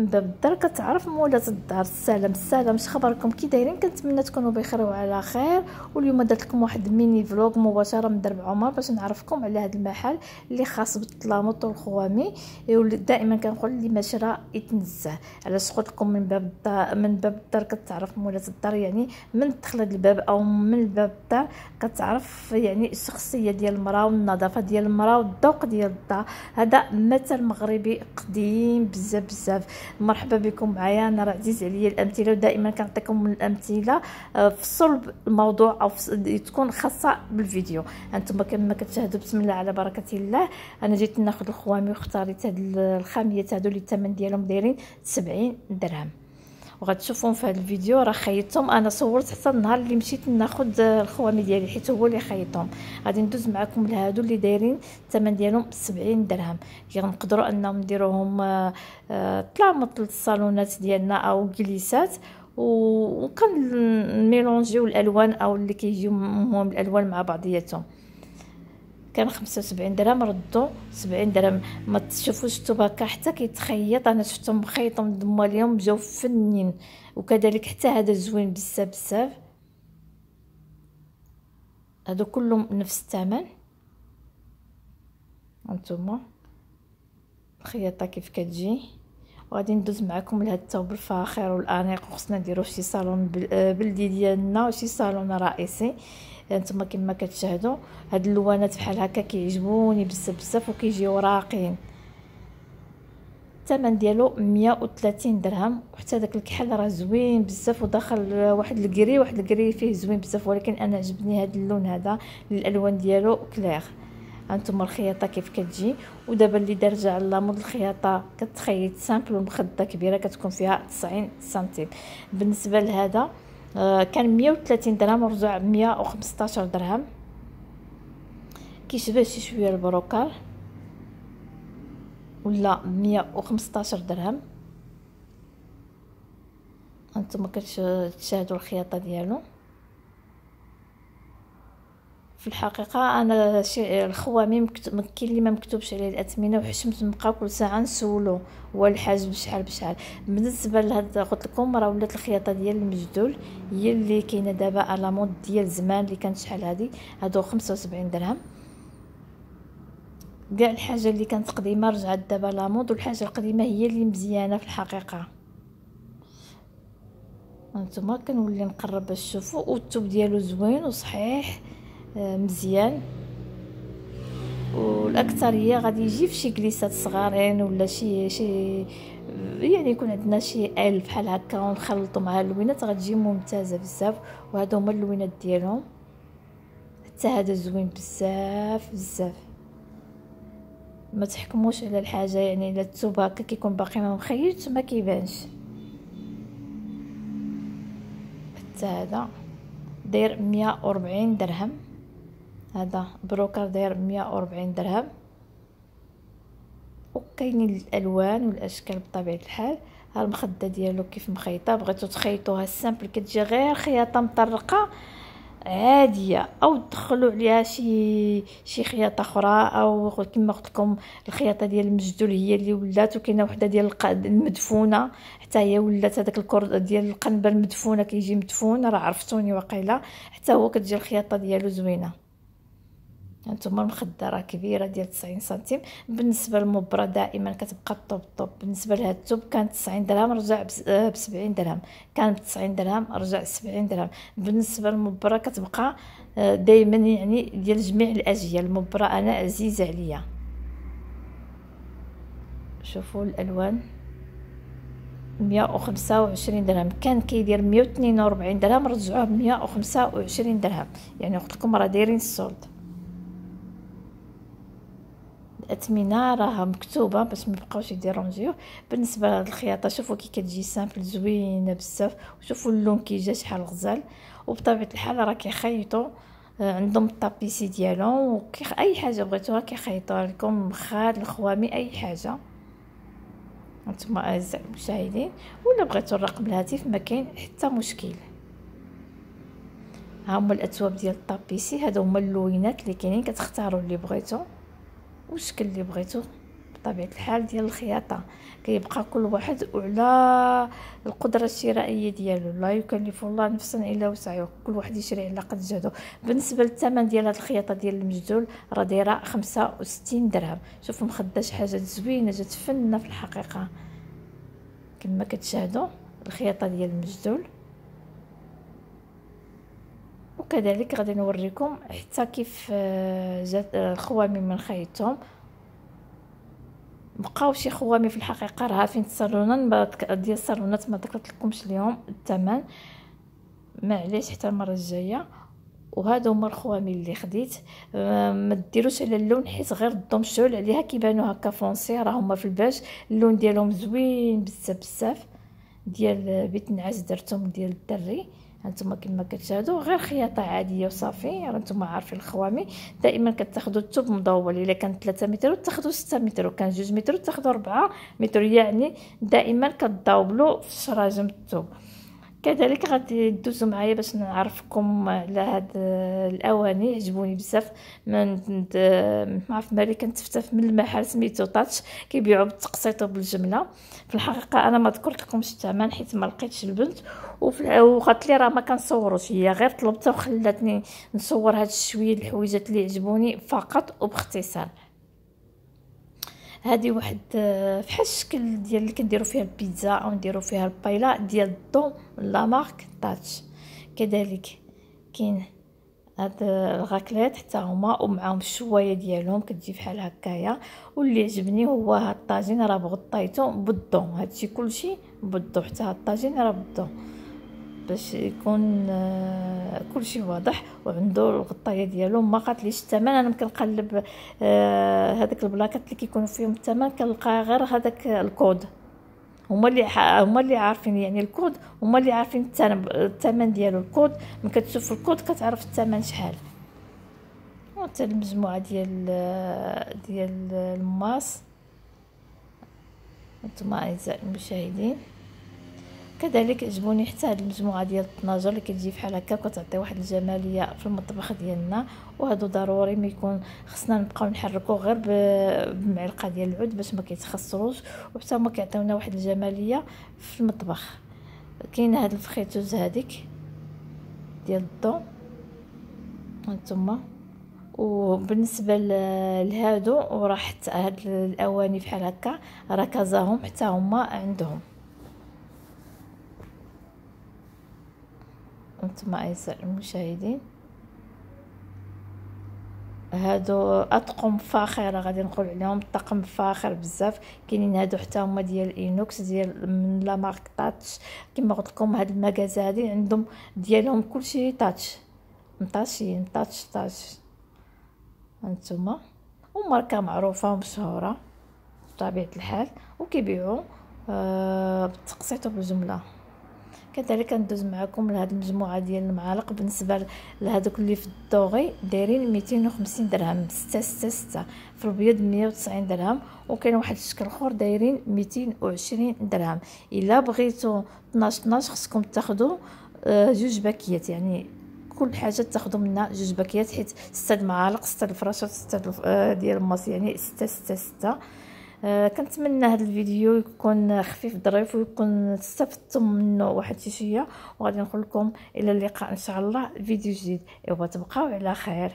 من باب الدار كتعرف مولات الدار السلام السلام اش خبركم؟ كي دايرين؟ كنتمنى تكونوا بخير وعلى خير. واليوم درت لكم واحد mini vlog مباشرة من درب عمر باش نعرفكم على هذا المحل اللي خاص بالطلامط والخوامي. دائما كنقول اللي ما شرا يتنزه. علاش قلت لكم من باب الدار من باب الدار كتعرف مولات الدار؟ يعني من دخلت الباب أو من باب الدار كتعرف يعني الشخصية ديال المرأة والنظافة ديال المرأة والذوق ديال الدار. هذا مثل مغربي قديم بزاف بزاف. مرحبا بكم معايا. أنا راه عزيز عليا الأمثلة ودائما كنعطيكم الأمثلة آه، في صلب الموضوع أو تكون خاصة بالفيديو. أنتم كما كتشاهدوا بسم الله على بركة الله. أنا جيت ناخذ الخوامي واختاريت هاد الخاميات هادو اللي الثمن ديالهم دايرين 70 درهم. وغتشوفون في هذا الفيديو. راه خيطتهم. أنا صورت حتى النهار اللي مشيت ناخذ الخوامي ديالي حيت هو اللي خيطهم. غادي ندوز معكم لهادو اللي دايرين الثمن ديالهم 70 درهم. نقدروا أنهم نديروهم آه، آه، طلامط للصالونات ديالنا أو جليسات. وكنميلونجيو الألوان أو اللي كيجيو مهم الألوان مع بعضياتهم. كان خمسة وسبعين درهم ردو سبعين درهم. ما تشوفوش الثوب هكا حتى كيتخيط. أنا شفتهم مخيطهم ضموا اليوم جاو فنين. وكذلك حتى هذا زوين بزاف بزاف. هادو كلهم نفس الثمن. هانتوما الخياطة كيف كتجي؟ وغادي ندوز معكم لهاد الثوب الفاخر والأنيق وخصنا نديرو شي صالون بلدي ديالنا وشي صالون رئيسي. هانتوما كما كتشاهدوا هاد اللوانات بحال هكا كيعجبوني بزاف بزاف وكيجيو راقين الثمن ديالو 130 درهم وحتى داك الكحل راه زوين بزاف وداخل واحد الكري واحد الكري فيه زوين بزاف ولكن أنا عجبني هاد اللون هذا الالوان ديالو clair هانتوما الخياطة كيف كتجي؟ ودابا اللي دارجه على مود الخياطة كتخيط simple ومخدة كبيرة كتكون فيها 90 سنتيم. بالنسبة لهذا آه، كان مية وثلاثين درهم ورجع مية وخمسطاشر درهم. كيشبه شي شوية البروكار. ولا مية وخمسطاشر درهم. هانتوما كتشاهدوا الخياطة ديالو. في الحقيقة أنا شي الخوامي كاين اللي ما مكتوبش عليه الأثمنة وحشمت نبقى كل ساعة نسولو هو الحاج بشحال بشحال. بالنسبة لهاد قلت لكم راه ولات الخياطة ديال المجدول هي اللي كاينة دابا على مود ديال زمان اللي كانت شحال هادي؟ هادو 75 درهم. كاع الحاجة اللي كانت قديمة رجعت دابا لامود والحاجة القديمة هي اللي مزيانة في الحقيقة. هانتوما كنولي نقرب باش تشوفوا والثوب ديالو زوين وصحيح. مزيان. والاكثريه غادي يجي في شي كليسات صغارين ولا شي شي يعني يكون عندنا شي الف بحال هكا ونخلطوا مع اللوينات غتجي ممتازة بزاف. وهادو هما اللوينات ديالهم. حتى هذا زوين بزاف بزاف. ما تحكموش على الحاجة يعني الا الثوب هكا كيكون باقي ما مخيطش ما كيبانش. حتى هذا. داير 140 درهم. هذا بروكر داير مية وربعين درهم. وكاينين الألوان والأشكال بطبيعة الحال. ها المخدة ديالو كيف مخيطة؟ بغيتو تخيطوها simple كتجي غير خياطة مطرقة عادية. أو تدخلوا عليها شي شي خياطة أخرى أو كما قلت لكم الخياطة ديال المجدول هي اللي ولات وكاينة وحدة ديال المدفونة. حتى هي ولات هذاك الكور ديال القنبه المدفونة كيجي مدفون. راه عرفتوني واقيلا. حتى هو كتجي الخياطة ديالو زوينة. هانتوما المخده راه كبيرة ديال 90 سنتيم. بالنسبة للمبرة دائما كتبقى الطوب طوب بالنسبة لهاد الثوب كانت 90 درهم رجع ب 70 درهم. كانت 90 درهم رجع 70 درهم. بالنسبة للمبرة كتبقى آه، دائما يعني ديال جميع الأجيال. المبرة أنا عزيزة عليا. شوفوا الألوان. 125 درهم. كان كيدير 142 درهم رجعوه ب 125 درهم. يعني قلت لكم راه دايرين ال solde الاثمنه راه مكتوبة باش ما يبقاوش يديرونجيو بالنسبة لهاد الخياطة شوفوا كي كتجي simple زوينه بزاف وشوفوا اللون كي جا شحال غزال. وبطبيعة الحال راه كيخيطوا آه، عندهم ال tapissier ديالهم وكي أي حاجة بغيتوها كيخيطوها لكم مخاد الخوامي أي حاجة. نتوما أعزائي المشاهدين ولا بغيتو الرقم الهاتف ما كاين حتى مشكل. ها هما الاثواب ديال الطابيسي هادو هما اللوينات اللي كاينين كتختاروا اللي بغيتو. والشكل اللي بغيتو بطبيعة الحال ديال الخياطة. كيبقى كل واحد وعلى القدرة الشرائية ديالو. لا يكلف الله نفسا إلا وسعها. كل واحد يشري على قد جهده. بالنسبة للثمن ديال هاد الخياطة ديال المجدول راه دايرة 65 درهم. شوفوا مخداش حاجة زوينة جات فنة في الحقيقة. كما كتشاهدوا الخياطة ديال المجدول وكذلك غادي نوريكم حتى كيف آه، جات الخوامي من خيطهم بقاو شي خوامي في الحقيقة راه عارفين الصالونات ديال الصالونات ما ذكرت لكمش اليوم الثمن معليش حتى المرة الجاية. وهادو هما الخوامي اللي خديت. آه، ما ديروش على اللون حيت غير الضم شعل عليها كيبانو هكا foncé. راه هما في الباج اللون ديالهم زوين بزاف بزاف. ديال بيت النعاس درتهم ديال الدري. هانتوما كما كتشاهدوا غير خياطة عادية وصافي. هانتوما عارفين الخوامي. دائما كتاخذوا الثوب مضول إلا كان 3 متر تاخذوا 6 متر. وكان 2 متر تاخذوا 4 متر. يعني دائما كتضاوبلوا في شراجم الثوب كذلك غادي تدوزوا معايا باش نعرفكم على هاد الأواني عجبوني بزاف. من ما عرفت مالي كنتفتف من المحل سميتو تاتش كيبيعوا بالتقسيط وبالجملة. في الحقيقة أنا ما ذكرت لكمش الثمن حيت ما لقيتش البنت. وقالت لي راه ما كنصوروش هي غير طلبتها وخلاتني نصور هاد شوية الحويجات اللي عجبوني فقط وباختصار. هذه واحد آه، فحال الشكل ديال اللي كنديروا فيها البيتزا أو نديروا فيها البايلا ديال الضو لا مارك تاتش. كذلك كاين هاد ال raclette حتى هما ومعاهم الشواية ديالهم كتجي بحال هكايا. واللي عجبني هو هاد الطاجين راه غطيته بالضو هادشي كلشي بالضو حتى هاد الطاجين راه بالضو باش يكون آه، كل شيء واضح وعنده الغطاية ديالو. ما قالتليش الثمن أنا كنقلب آه، هذاك ال plaquات اللي كيكونوا فيهم الثمن كنلقى غير هذاك الكود. هما اللي هما اللي عارفين يعني الكود هما اللي عارفين الثمن ديالو الكود. ملي كتشوف الكود كتعرف الثمن شحال. وحتى المجموعة ديال آه، ديال الماس. أنتم أعزائي المشاهدين. كذلك عجبوني حتى هاد المجموعة ديال الطناجر اللي كتجي بحال هكا كتعطي واحد الجمالية في المطبخ ديالنا. وهادو ضروري ما يكون خصنا نبقاو نحركو غير بمعلقة ديال العود باش ما كيتخسروش وحتى هما كيعطيونا واحد الجمالية في المطبخ. كاين هاد الفخيتوز هذيك ديال الضو هانتوما. وبالنسبة لهادو وراه حتى هاد الأواني بحال هكا راه كازاهم حتى هما عندهم. أنتم اعزائي المشاهدين. هادو أطقم فاخره غادي نقول عليهم الطقم فاخر بزاف. كاينين هادو حتى هما ديال inox ديال من la marque تاتش كما قلت لكم هاد المغازا هادي عندهم ديالهم كلشي تاتش مطاشين تاتش تاتش هانتوما. وماركة معروفة ومشهورة بطبيعة الحال. وكيبيعوا آه بالتقسيط وبالجمله كذلك ندوز معكم لهاد المجموعة ديال المعالق. بالنسبة لهذوك اللي في ال doré دايرين 250 درهم 6 6 6 في البيض 190 درهم وكاين واحد الشكل آخر دايرين 220 درهم. إلا بغيتو 12 12 خصكم تاخذوا آه، جوج باكيات. يعني كل حاجة تاخذوا منها جوج باكيات حيت 6 المعالق 6 الفراشات 6 آه، ديال الماس. يعني 6 6 6 آه كنتمنى هذا الفيديو يكون خفيف ظريف ويكون استفدتم منه واحد شوية وغادي نقول لكم إلى اللقاء إن شاء الله. فيديو جديد. إيوا تبقاو على خير.